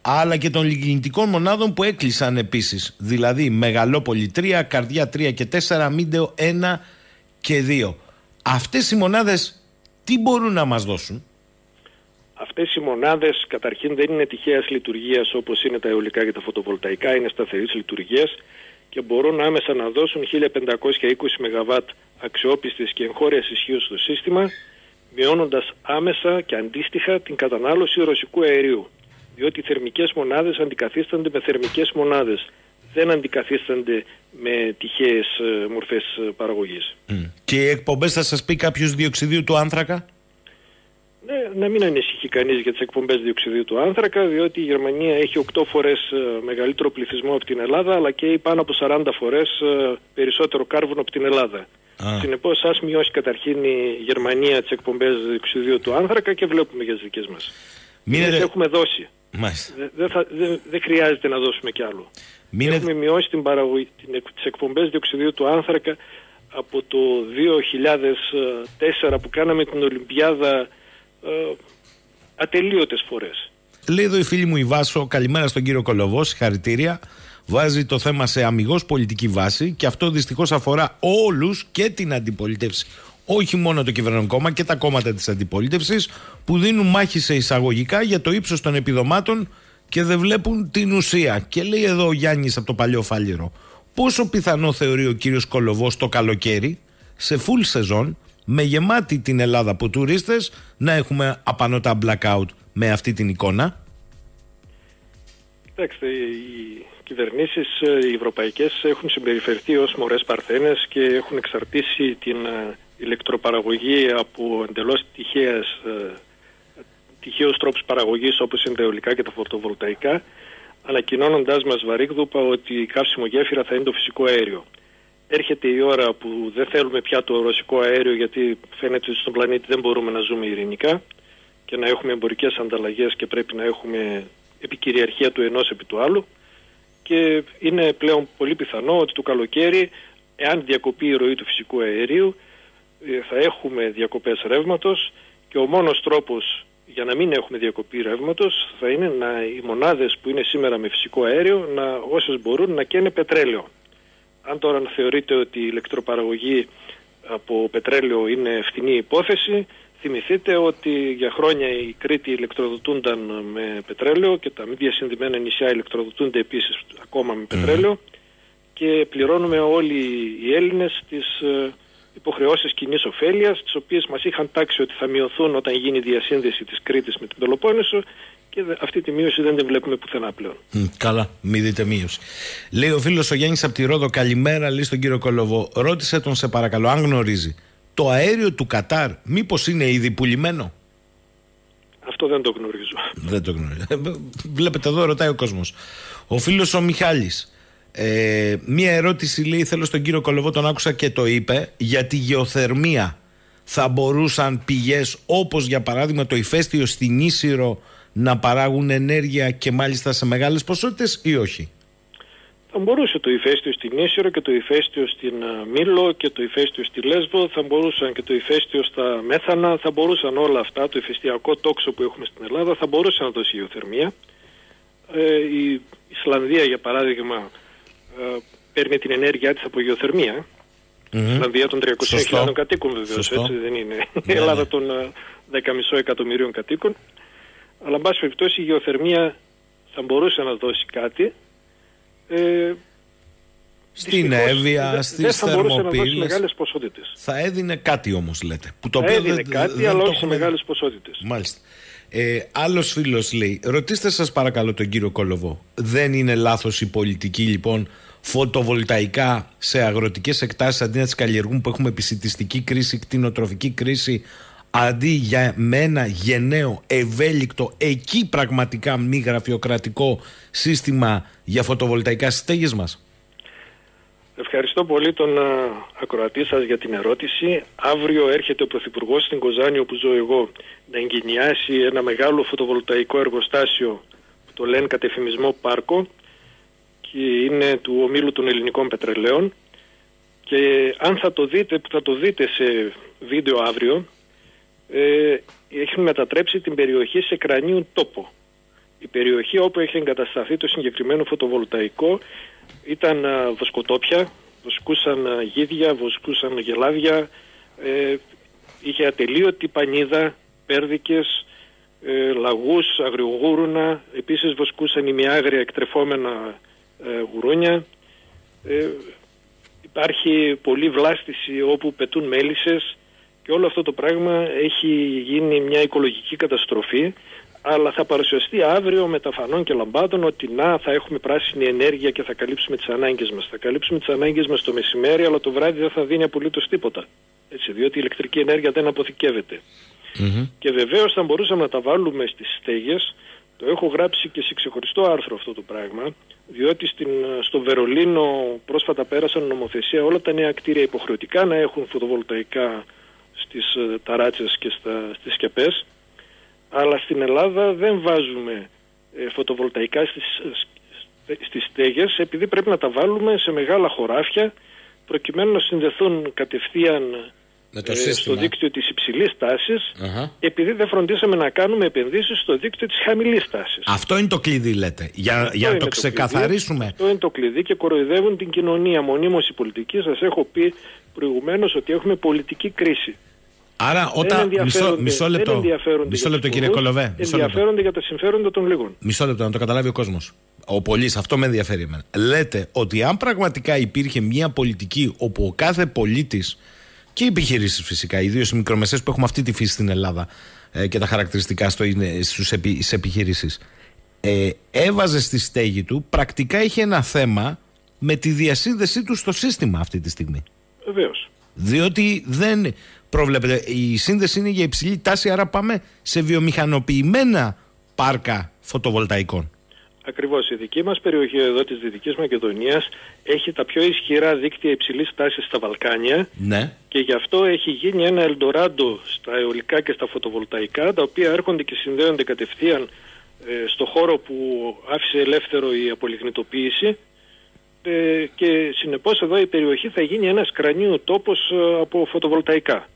Speaker 1: αλλά και των λιγνητικών μονάδων που έκλεισαν επίσης. Δηλαδή Μεγαλόπολη 3, Καρδιά 3 και 4, Μίντεο 1 και 2. Αυτές οι μονάδες τι μπορούν να μας δώσουν;
Speaker 2: Αυτές οι μονάδες καταρχήν δεν είναι τυχαίας λειτουργίας όπως είναι τα αιωλικά και τα φωτοβολταϊκά, είναι σταθερής λειτουργίας και μπορούν άμεσα να δώσουν 1520 ΜΒ αξιόπιστης και εγχώριας ισχύω στο σύστημα, μειώνοντας άμεσα και αντίστοιχα την κατανάλωση ρωσικού αερίου. Διότι οι θερμικές μονάδες αντικαθίστανται με θερμικές μονάδες. Δεν αντικαθίστανται με τυχαίες ε, μορφές ε, παραγωγής.
Speaker 1: Και οι εκπομπές θα σας πει κάποιος διοξιδίου του άνθρακα;
Speaker 2: Ναι, να μην ανησυχεί κανείς για τις εκπομπές διοξιδίου του άνθρακα, διότι η Γερμανία έχει 8 φορές ε, μεγαλύτερο πληθυσμό από την Ελλάδα, αλλά και πάνω από 40 φορές ε, περισσότερο κάρβουνο από την Ελλάδα.
Speaker 1: Α.
Speaker 2: Συνεπώς, ας μειώσει καταρχήν η Γερμανία τις εκπομπές διοξιδίου του άνθρακα και βλέπουμε για τις δικές μας.
Speaker 1: Μείνετε...
Speaker 2: Εμείς έχουμε δώσει.
Speaker 1: Μάλιστα.
Speaker 2: Δεν δεν θα- δεν- δεν χρειάζεται να δώσουμε κι άλλο.
Speaker 1: Μείνετε...
Speaker 2: Έχουμε μειώσει την παραγωγή, την, εκ- τις εκπομπές διοξιδίου του άνθρακα από το 2004 που κάναμε την Ολυμπιάδα ε, ατελείωτες φορές.
Speaker 1: Λέει εδώ η φίλη μου η Βάσο, καλημέρα στον κύριο Κολοβό, συγχαρητήρια. Βάζει το θέμα σε αμυγός πολιτική βάση και αυτό δυστυχώς αφορά όλους και την αντιπολίτευση. Όχι μόνο το κυβερνόν κόμμα και τα κόμματα της αντιπολίτευσης που δίνουν μάχη σε εισαγωγικά για το ύψος των επιδομάτων και δεν βλέπουν την ουσία. Και λέει εδώ ο Γιάννης από το παλιό φάλιρο, πόσο πιθανό θεωρεί ο κύριος Κολοβός το καλοκαίρι, σε full σεζόν, με γεμάτη την Ελλάδα από τουρίστες, να έχουμε απανότα blackout με αυτή την εικόνα;
Speaker 2: Κοιτάξτε, οι κυβερνήσεις ε, οι ευρωπαϊκές έχουν συμπεριφερθεί ως μωρές παρθένες και έχουν εξαρτήσει την ε, ηλεκτροπαραγωγή από εντελώς τυχαίες, ε, τυχαίους τρόπους παραγωγής όπως είναι τα αιωλικά και τα φωτοβολταϊκά ανακοινώνοντάς μας βαρύγδουπα ότι η καύσιμο γέφυρα θα είναι το φυσικό αέριο. Έρχεται η ώρα που δεν θέλουμε πια το ρωσικό αέριο γιατί φαίνεται ότι στον πλανήτη δεν μπορούμε να ζούμε ειρηνικά και να έχουμε εμπορικές ανταλλαγές και πρέπει να έχουμε επικυριαρχία του ενός επί του άλλου και είναι πλέον πολύ πιθανό ότι το καλοκαίρι εάν διακοπεί η ροή του φυσικού αερίου ε, θα έχουμε διακοπές ρεύματος και ο μόνος τρόπος για να μην έχουμε διακοπή ρεύματος θα είναι να, οι μονάδες που είναι σήμερα με φυσικό αέριο να, όσες μπορούν να καίνε πετρέλαιο. Αν τώρα θεωρείτε ότι η ηλεκτροπαραγωγή από πετρέλαιο είναι φθηνή υπόθεση, Θυμηθείτε ότι για χρόνια η Κρήτη ηλεκτροδοτούνταν με πετρέλαιο και τα μη διασυνδημένα νησιά ηλεκτροδοτούνται επίσης ακόμα με πετρέλαιο και πληρώνουμε όλοι οι Έλληνες τις ε, υποχρεώσεις κοινής ωφέλειας, τις οποίες μας είχαν τάξει ότι θα μειωθούν όταν γίνει η διασύνδεση της Κρήτης με την Πελοπόννησο και αυτή τη μείωση δεν την βλέπουμε πουθενά πλέον.
Speaker 1: καλά, μη δείτε μείωση. Λέει ο φίλος ο Γιάννης από τη Ρόδο, καλημέρα, λέει στον κύριο Κολοβό. Ρώτησε τον σε παρακαλώ, αν γνωρίζει το αέριο του Κατάρ μήπως είναι ήδη πουλημένο;
Speaker 2: Αυτό δεν το γνωρίζω.
Speaker 1: Δεν το γνωρίζω. Ε, βλέπετε εδώ ρωτάει ο κόσμος. Ο φίλος ο Μιχάλης. Ε, μία ερώτηση λέει θέλω στον κύριο Κολοβό τον άκουσα και το είπε για τη γεωθερμία θα μπορούσαν πηγές όπως για παράδειγμα το ηφαίστειο στην Ίσυρο να παράγουν ενέργεια και μάλιστα σε μεγάλες ποσότητες ή όχι;
Speaker 2: Θα μπορούσε το ηφαίστειο στην Ίσυρο και το ηφαίστειο στην Μήλο και το ηφαίστειο στη Λέσβο, θα μπορούσαν και το ηφαίστειο στα Μέθανα, θα μπορούσαν όλα αυτά, το ηφαιστειακό τόξο που έχουμε στην Ελλάδα, θα μπορούσε να δώσει γεωθερμία. Ε, η Ισλανδία για παράδειγμα ε, παίρνει την ενέργειά της από γεωθερμία. Mm-hmm. Η Ισλανδία των 300.000 κατοίκων βεβαίως, έτσι δεν είναι. Η ναι, Ελλάδα ναι. των 10,5 ε, εκατομμυρίων κατοίκων. Αλλά, εν πάση περιπτώσει, η γεωθερμία θα μπορούσε να δώσει κάτι
Speaker 1: ε, στην Εύβοια, στις θερμοπύλες.
Speaker 2: μεγάλες ποσότητες.
Speaker 1: Θα έδινε κάτι όμως, λέτε.
Speaker 2: Που το θα έδινε κάτι, αλλά όχι σε μεγάλες ποσότητες.
Speaker 1: Μάλιστα. Ε, Άλλος φίλος λέει: Ρωτήστε σας παρακαλώ τον κύριο Κόλοβο, δεν είναι λάθος η πολιτική λοιπόν φωτοβολταϊκά σε αγροτικές εκτάσεις αντί να τις καλλιεργούν που έχουμε επισητιστική κρίση, κτηνοτροφική κρίση, αντί για με ένα γενναίο, ευέλικτο, εκεί πραγματικά μη γραφειοκρατικό σύστημα για φωτοβολταϊκά στέγες μας.
Speaker 2: Ευχαριστώ πολύ τον ακροατή σας για την ερώτηση. Αύριο έρχεται ο Πρωθυπουργός στην Κοζάνη όπου ζω εγώ να εγκαινιάσει ένα μεγάλο φωτοβολταϊκό εργοστάσιο που το λένε κατεφημισμό πάρκο και είναι του ομίλου των ελληνικών πετρελαίων και αν θα το δείτε, που θα το δείτε σε βίντεο αύριο ε, έχουν μετατρέψει την περιοχή σε κρανίου τόπο. Η περιοχή όπου έχει εγκατασταθεί το συγκεκριμένο φωτοβολταϊκό ήταν α, βοσκοτόπια, βοσκούσαν γίδια, βοσκούσαν γελάδια, ε, είχε ατελείωτη πανίδα, πέρδικες, ε, λαγούς, αγριογούρουνα, επίσης βοσκούσαν ημιάγρια εκτρεφόμενα ε, γουρούνια. Ε, υπάρχει πολλή βλάστηση όπου πετούν μέλισσες και όλο αυτό το πράγμα έχει γίνει μια οικολογική καταστροφή αλλά θα παρουσιαστεί αύριο με τα φανών και λαμπάδων ότι να θα έχουμε πράσινη ενέργεια και θα καλύψουμε τις ανάγκες μας. Θα καλύψουμε τις ανάγκες μας το μεσημέρι αλλά το βράδυ δεν θα δίνει απολύτως τίποτα. Έτσι, διότι η ηλεκτρική ενέργεια δεν αποθηκεύεται. Και βεβαίως θα μπορούσαμε να τα βάλουμε στις στέγες το έχω γράψει και σε ξεχωριστό άρθρο αυτό το πράγμα, διότι στην, στο Βερολίνο πρόσφατα πέρασαν νομοθεσία όλα τα νέα κτίρια υποχρεωτικά να έχουν φωτοβολταϊκά στις ε, ταράτσες και στα, στις σκεπές αλλά στην Ελλάδα δεν βάζουμε ε, φωτοβολταϊκά στις, ε, στις στέγες επειδή πρέπει να τα βάλουμε σε μεγάλα χωράφια προκειμένου να συνδεθούν κατευθείαν
Speaker 1: το
Speaker 2: στο δίκτυο της υψηλής τάσης επειδή δεν φροντίσαμε να κάνουμε επενδύσεις στο δίκτυο της χαμηλής τάσης.
Speaker 1: Αυτό είναι το κλειδί λέτε, για, για να το ξεκαθαρίσουμε.
Speaker 2: αυτό είναι το κλειδί και κοροϊδεύουν την κοινωνία μονίμως οι πολιτικοί. Σας έχω πει προηγουμένως ότι έχουμε πολιτική κρίση.
Speaker 1: Άρα όταν. Μισό, μισό λεπτό. Μισό λεπτό, κύριε Κολοβέ.
Speaker 2: Ενδιαφέρονται για τα συμφέροντα των λίγων.
Speaker 1: Μισό λεπτό, να το καταλάβει ο κόσμος. Ο πολίτη, αυτό με ενδιαφέρει εμένα. Λέτε ότι αν πραγματικά υπήρχε μια πολιτική όπου ο κάθε πολίτης και οι επιχειρήσεις φυσικά, ιδίως οι μικρομεσαίες που έχουμε αυτή τη φύση στην Ελλάδα ε, και τα χαρακτηριστικά στις επιχειρήσεις, ε, έβαζε στη στέγη του, πρακτικά είχε ένα θέμα με τη διασύνδεσή του στο σύστημα αυτή τη στιγμή.
Speaker 2: Βεβαίως.
Speaker 1: Διότι δεν προβλέπετε. Η σύνδεση είναι για υψηλή τάση, άρα πάμε σε βιομηχανοποιημένα πάρκα φωτοβολταϊκών.
Speaker 2: Ακριβώς. Η δική μας περιοχή εδώ της Δυτικής Μακεδονίας έχει τα πιο ισχυρά δίκτυα υψηλής τάσης στα Βαλκάνια.
Speaker 1: Ναι.
Speaker 2: Και γι' αυτό έχει γίνει ένα ελντοράντο στα αιωλικά και στα φωτοβολταϊκά, τα οποία έρχονται και συνδέονται κατευθείαν ε, στο χώρο που άφησε ελεύθερο η απολιγνητοποίηση. Ε, και συνεπώς εδώ η περιοχή θα γίνει ένας κρανίου τόπος ε, από φωτοβολταϊκά.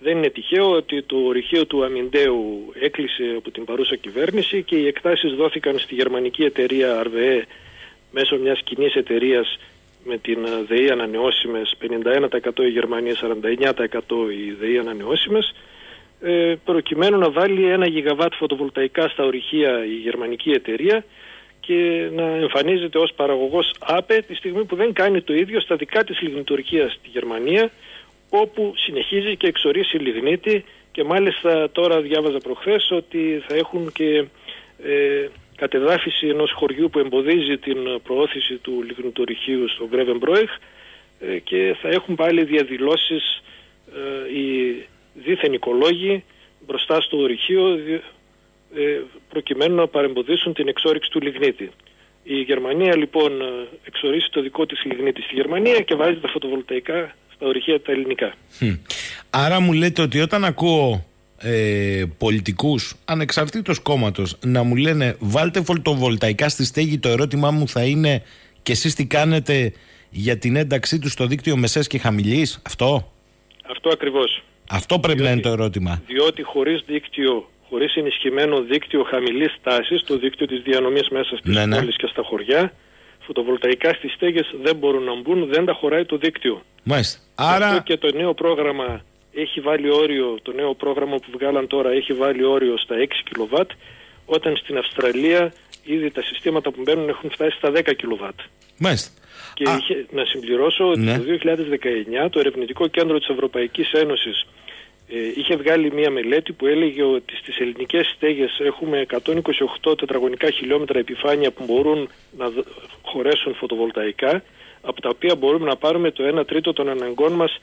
Speaker 2: Δεν είναι τυχαίο ότι το ορυχείο του Αμιντέου έκλεισε από την παρούσα κυβέρνηση και οι εκτάσεις δόθηκαν στη γερμανική εταιρεία RVE μέσω μιας κοινής εταιρείας με την ΔΕΗ ανανεώσιμες. 51% η Γερμανία, 49% η ΔΕΗ ανανεώσιμες. Ε, προκειμένου να βάλει ένα γιγαβάτ φωτοβολταϊκά στα ορυχεία η γερμανική εταιρεία και να εμφανίζεται ως παραγωγός ΑΠΕ τη στιγμή που δεν κάνει το ίδιο στα δικά της λιγνητορυχία στη Γερμανία όπου συνεχίζει και εξορίσει λιγνίτη και μάλιστα τώρα διάβαζα προχθές ότι θα έχουν και ε, κατεδάφιση ενός χωριού που εμποδίζει την προώθηση του λιγνητορυχείου στο Γκρέβεμπρόεχ ε, και θα έχουν πάλι διαδηλώσεις ε, οι δίθεν οικολόγοι μπροστά στο ορυχείο ε, προκειμένου να παρεμποδίσουν την εξόριξη του λιγνίτη. Η Γερμανία λοιπόν ε, εξορίσει το δικό της λιγνίτη στη Γερμανία και βάζει τα φωτοβολταϊκά στα ορυχεία τα ελληνικά.
Speaker 1: Άρα μου λέτε ότι όταν ακούω ε, πολιτικούς ανεξαρτήτως κόμματος να μου λένε βάλτε φωτοβολταϊκά στη στέγη το ερώτημά μου θα είναι και εσείς τι κάνετε για την ένταξή τους στο δίκτυο μεσές και χαμηλής αυτό;
Speaker 2: Αυτό ακριβώς
Speaker 1: αυτό πρέπει να είναι το ερώτημα
Speaker 2: διότι χωρίς δίκτυο χωρίς ενισχυμένο δίκτυο χαμηλής τάσης το δίκτυο της διανομής μέσα στις ναι, ναι. πόλεις και στα χωριά φωτοβολταϊκά στις στέγες δεν μπορούν να μπουν δεν τα χωράει το δίκτυο
Speaker 1: Μάλιστα. Άρα... Αυτό
Speaker 2: και το νέο πρόγραμμα έχει βάλει όριο, το νέο πρόγραμμα που βγάλαν τώρα έχει βάλει όριο στα 6 κιλοβάτ, όταν στην Αυστραλία ήδη τα συστήματα που μπαίνουν έχουν φτάσει στα 10 κιλοβάτ.
Speaker 1: Μάλιστα.
Speaker 2: Και είχε, να συμπληρώσω ότι ναι. το 2019 το Ερευνητικό Κέντρο της Ευρωπαϊκής Ένωσης ε, είχε βγάλει μια μελέτη που έλεγε ότι στις ελληνικές στέγες έχουμε 128 τετραγωνικά χιλιόμετρα επιφάνεια που μπορούν να χωρέσουν φωτοβολταϊκά από τα οποία μπορούμε να πάρουμε το 1 τρίτο των αναγκών μας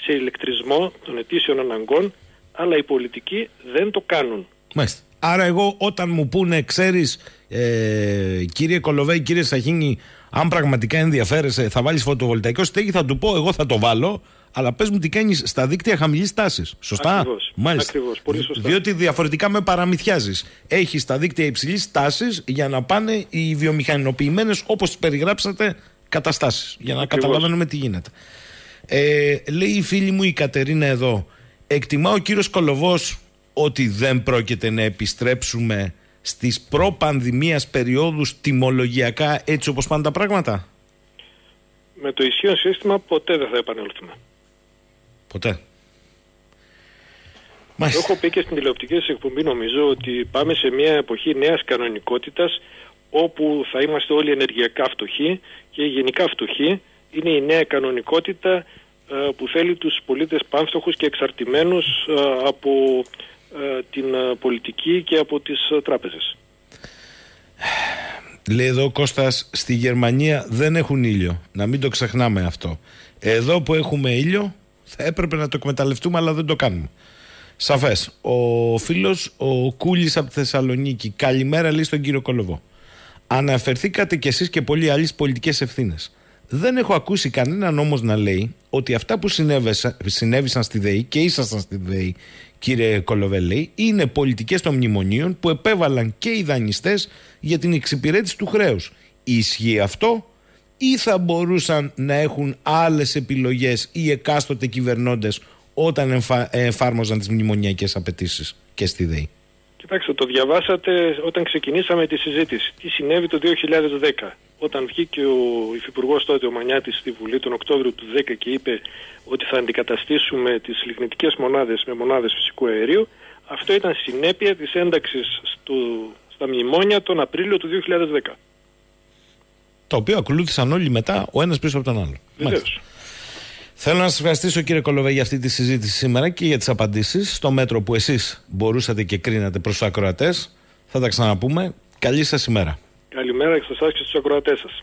Speaker 2: σε ηλεκτρισμό των ετήσιων αναγκών, αλλά οι πολιτικοί δεν το κάνουν.
Speaker 1: Μάλιστα. Άρα εγώ όταν μου πούνε, ξέρεις ε, κύριε Κολοβέη, κύριε Σαχίνη, αν πραγματικά ενδιαφέρεσαι θα βάλεις φωτοβολταϊκό στέγη, θα του πω εγώ θα το βάλω, αλλά πες μου τι κάνεις στα δίκτυα χαμηλής τάσης. Σωστά;
Speaker 2: Ακριβώς.
Speaker 1: Μάλιστα.
Speaker 2: Ακριβώς. Πολύ σωστά.
Speaker 1: Διότι διαφορετικά με παραμυθιάζεις. Έχεις τα δίκτυα υψηλής τάσης για να πάνε οι βιομηχανοποιημένες όπως τις περιγράψατε καταστάσεις. Για να καταλαβαίνουμε τι γίνεται. Ε, λέει η φίλη μου η Κατερίνα εδώ, εκτιμά ο κύριος Κολοβός ότι δεν πρόκειται να επιστρέψουμε στις προ-πανδημίας περιόδους τιμολογιακά έτσι όπως πάνε τα πράγματα;
Speaker 2: Με το ισχύον σύστημα ποτέ δεν θα επανέλθουμε.
Speaker 1: Ποτέ.
Speaker 2: Το έχω πει και στην τηλεοπτική σας εκπομπή νομίζω ότι πάμε σε μια εποχή νέας κανονικότητας όπου θα είμαστε όλοι ενεργειακά φτωχοί και γενικά φτωχοί είναι η νέα κανονικότητα ε, που θέλει τους πολίτες πάμφτωχους και εξαρτημένους ε, από ε, την πολιτική και από τις τράπεζες.
Speaker 1: Λέει εδώ Κώστας, στη Γερμανία δεν έχουν ήλιο. Να μην το ξεχνάμε αυτό. Εδώ που έχουμε ήλιο θα έπρεπε να το εκμεταλλευτούμε αλλά δεν το κάνουμε. Σαφές. Ο φίλος, ο Κούλης από τη Θεσσαλονίκη. Καλημέρα λέει στον κύριο Κολοβό. Αναφερθήκατε κι εσείς και πολλοί άλλοι πολιτικές ευθύνες. Δεν έχω ακούσει κανέναν όμως να λέει ότι αυτά που συνέβησαν στη ΔΕΗ και ήσασταν στη ΔΕΗ, κύριε Κολοβέλη, είναι πολιτικές των μνημονίων που επέβαλαν και οι δανειστές για την εξυπηρέτηση του χρέους. Ισχύει αυτό; Ή θα μπορούσαν να έχουν άλλες επιλογές οι εκάστοτε κυβερνώντες όταν εφάρμοζαν τις μνημονιακές απαιτήσεις και στη ΔΕΗ;
Speaker 2: Κοιτάξτε, το διαβάσατε όταν ξεκινήσαμε τη συζήτηση. Τι συνέβη το 2010 όταν βγήκε ο Υφυπουργός τότε, ο Μανιάτης, στη Βουλή τον Οκτώβριο του 2010 και είπε ότι θα αντικαταστήσουμε τις λιγνητικές μονάδες με μονάδες φυσικού αερίου, αυτό ήταν συνέπεια της ένταξης στα μνημόνια τον Απρίλιο του 2010.
Speaker 1: Το οποίο ακολούθησαν όλοι μετά, ο ένας πίσω από τον άλλο.
Speaker 2: Βεβαίως.
Speaker 1: Θέλω να σας ευχαριστήσω κύριε Κολοβέ για αυτή τη συζήτηση σήμερα και για τις απαντήσεις. Στο μέτρο που εσείς μπορούσατε και κρίνατε προς τους ακροατές. Θα τα ξαναπούμε. Καλή σας ημέρα.
Speaker 2: Καλημέρα και σε εσάς και στους ακροατές σας.